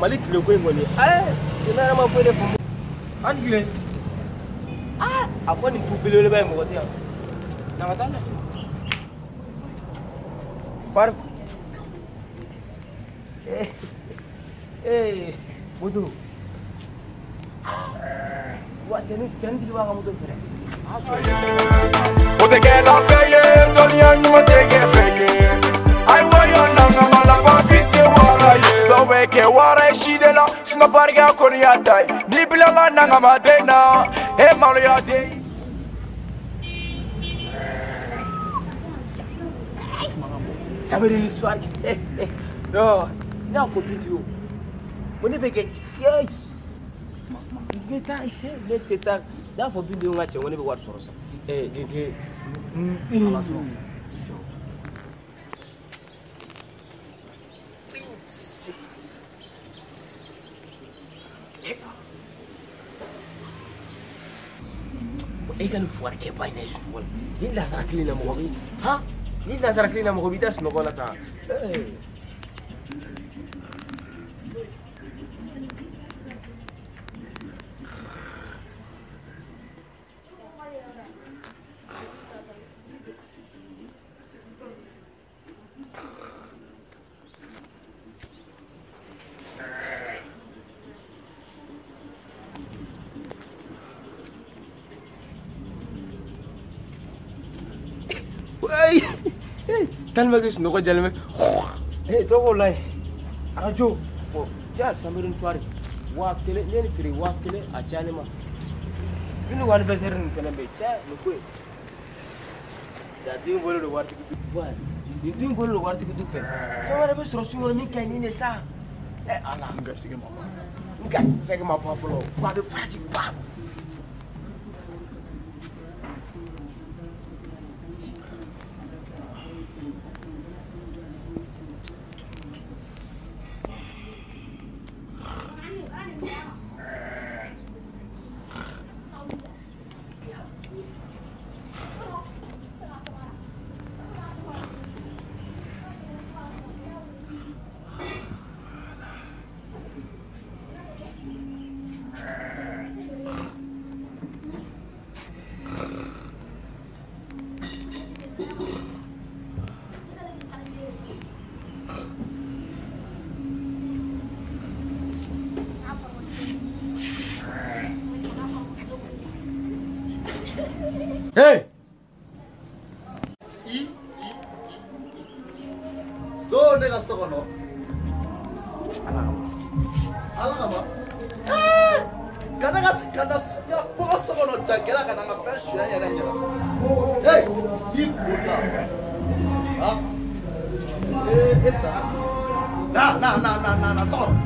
mali tile ko in kɔni ɛɛ tena ma foyi de faamu an tile aa a fɔ nin tu belebeleba ye mɔgɔ tɛ yan na ka taa dɛ pari ee ee moto wa cɛni cɛni tigi b'a ka moto feere O te get la paye, Tony and you te get paye. I ke wara shi de la singa barga ko ni atai ni bila la na madena e malu ya de sabari swaj no na fo video mo ne bege yes ne ta ne ta na fo video nga che mo be war soro sa eh de de ala so. E ka nin fuwari kɛ ba in na ye sunɔgɔ la ni lasara kelen na mɔgɔ bɛ han ni lasara kelen na mɔgɔ b'i da sunɔgɔ la tan Tellement que je n'aurais jamais. Eh, toi, on l'a. Ajo, tiens, ça me donne soirée. Wa kele, n'y a pas de wa kele, à Tchalema. Une ou anniversaire, nous tenons bien. Tiens, le boleh le warteg itu buat. Jadi, boleh le warteg itu fait. Sama ada besar semua ni kan ini sah. Eh, alah. Enggak sih, mama. Enggak sih, mama. Kalau, kau ada fajib. えいいそれがそこの。あらがまえかながかなすがぽがそこのちゃけだかながぺしゅらんやらんやらえいいこなあええさななななななそう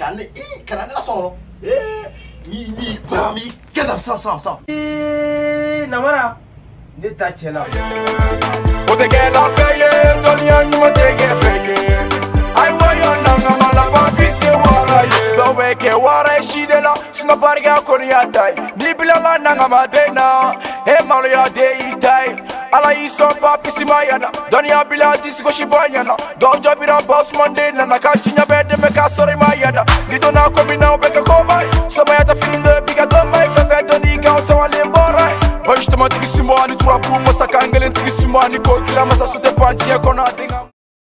Yezo. Kana i kana na so. Eh, mi mi ba mi keda sa sa sa. Eee, Namara. Ne ta tiɲɛna. O te get la paye, Tony and you te get paye. I want you nanga mala papi se wara ye. Do we ke wara shi de la, singa barga koni ya dai. Ni bila la nanga ma de na, e malo ya de itai. Yi son papi si mayana, Donya bila disiko shi banyana. Do jabira boss monday na na ka chinya bede me ka sorry mayana. Ni do na komi na obeka kobai. Sama ya ta feeling the biga do mai fe fe do ni ga so wale mborai. Ba justement tigi simbo ani tura bu masa kangelen tigi simbo ani ko kila masa sote panchi ya kona dinga.